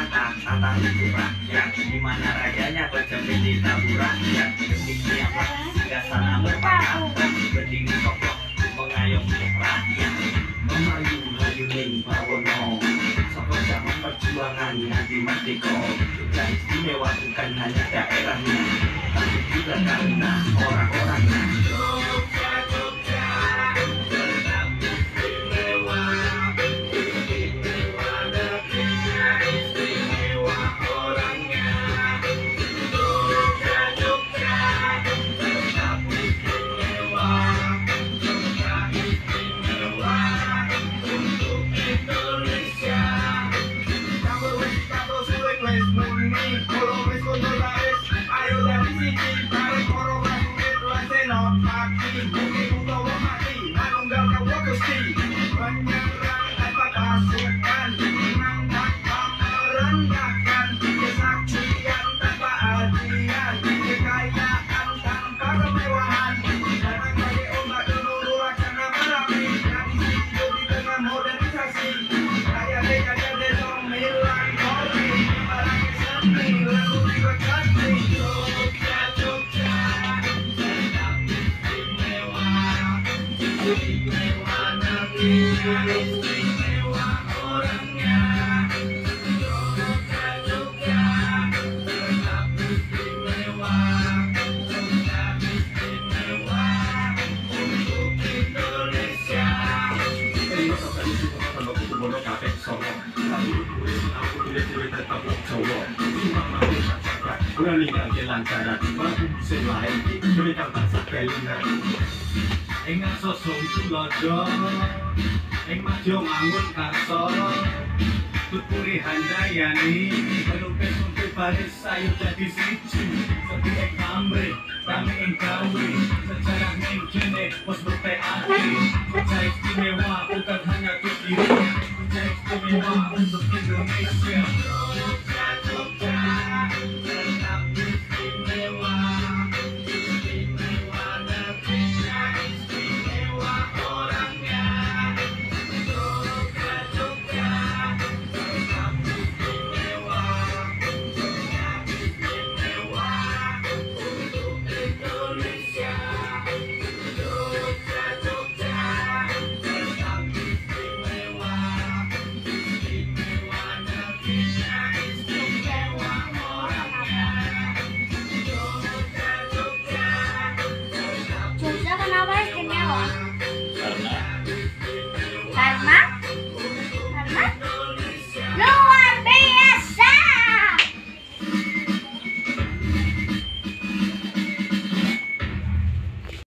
Tanah itu rakyat di mana rajanya berjambi di taburan yang ketiknya apa hingga sana berpakatan berdiri kokoh mengayomi rakyat memayu layu ning bawono Soko zaman perjuangan hati merdeka juga istimewa bukan hanya daerahnya tapi juga karena orang-orangnya Orangnya Jogja Jogja tetap Ing aso sung tulodo Ing majo mangun karso Tukuri handayani. Penumpe sumpe baris sayu jadi siji. Sepi ek kamri Kami ing kawri Sejarah ning jene Pos berpe ati. Kerja istimewa Bukan hanya kekiri Kerja istimewa Untuk Indonesia. Thank you.